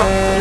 fatto.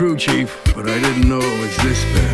crew chief, but I didn't know it was this bad.